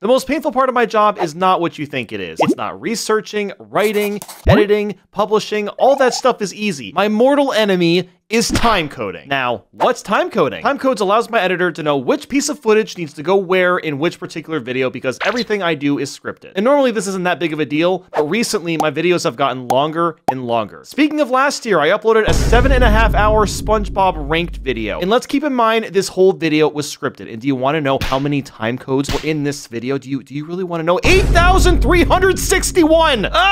The most painful part of my job is not what you think it is. It's not researching, writing, editing, publishing, all that stuff is easy. My mortal enemy is time coding. Now, what's time coding? Time codes allows my editor to know which piece of footage needs to go where in which particular video because everything I do is scripted. And normally this isn't that big of a deal, but recently my videos have gotten longer and longer. Speaking of last year, I uploaded a seven and a half hour SpongeBob ranked video. And let's keep in mind this whole video was scripted. And do you want to know how many time codes were in this video? Do you do you really want to know? 8,361! Ah!